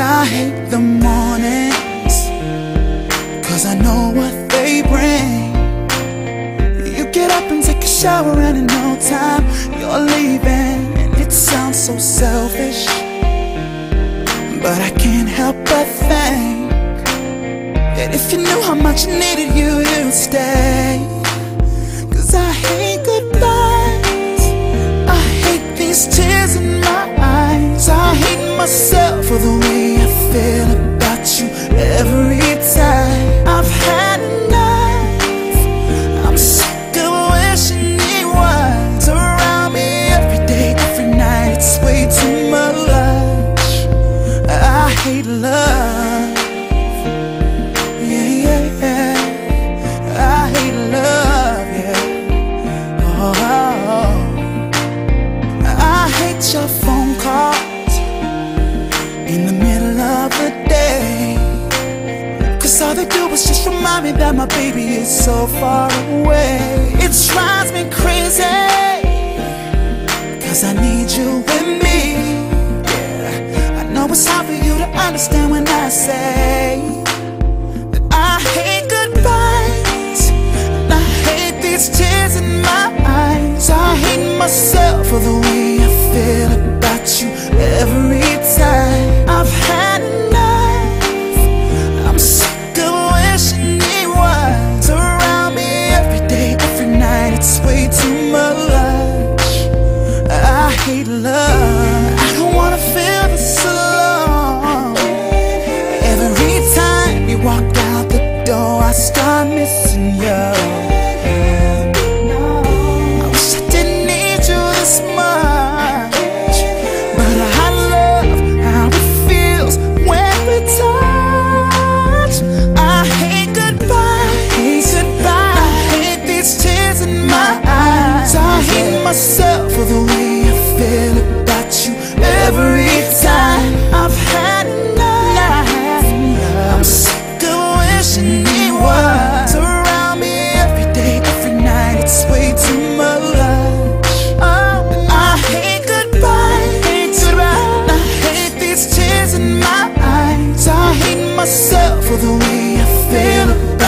I hate the mornings Cause I know what they bring. You get up and take a shower and in no time You're leaving. And it sounds so selfish But I can't help but think That if you knew how much I needed you, you'd stay. Cause I hate goodbyes. I hate these tears all they do is just remind me that my baby is so far away. It drives me crazy. Cause I need you with me. Yeah. I know it's hard for you to understand when I say that I hate goodbyes. And I hate these tears in my eyes. I hate myself for the way I feel about you every time. myself for the way I feel about you every time I've had enough. I'm sick of wishing it was around me every day, every night. It's way too much. Oh, I hate goodbye. I hate these tears in my eyes. I hate myself for the way I feel about you.